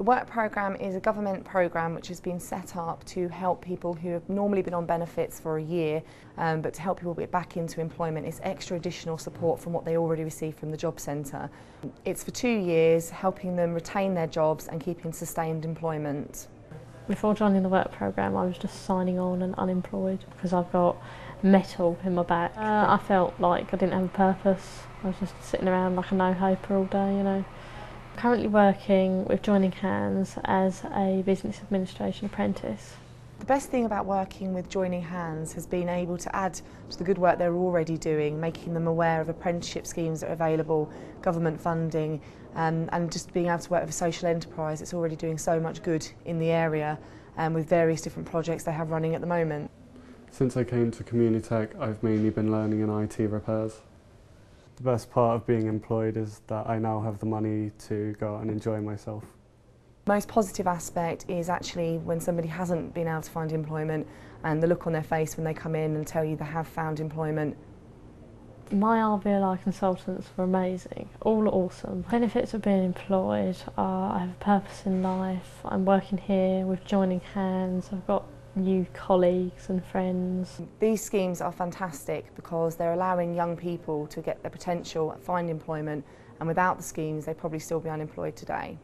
The work programme is a government programme which has been set up to help people who have normally been on benefits for a year, um, but to help people get back into employment. It's extra additional support from what they already receive from the job centre. It's for two years, helping them retain their jobs and keeping sustained employment. Before joining the work programme, I was just signing on and unemployed because I've got metal in my back. Uh, I felt like I didn't have a purpose. I was just sitting around like a no-hoper all day, you know. Currently working with Joining Hands as a business administration apprentice. The best thing about working with Joining Hands has been able to add to the good work they're already doing, making them aware of apprenticeship schemes that are available, government funding, um, and just being able to work with a social enterprise that's already doing so much good in the area um, with various different projects they have running at the moment. Since I came to Communitech, I've mainly been learning in IT repairs. The best part of being employed is that I now have the money to go out and enjoy myself. Most positive aspect is actually when somebody hasn't been able to find employment and the look on their face when they come in and tell you they have found employment. My RBLI consultants were amazing, all awesome. Benefits of being employed are I have a purpose in life, I'm working here with joining hands, I've got new colleagues and friends. These schemes are fantastic because they're allowing young people to get their potential, find employment and without the schemes they'd probably still be unemployed today.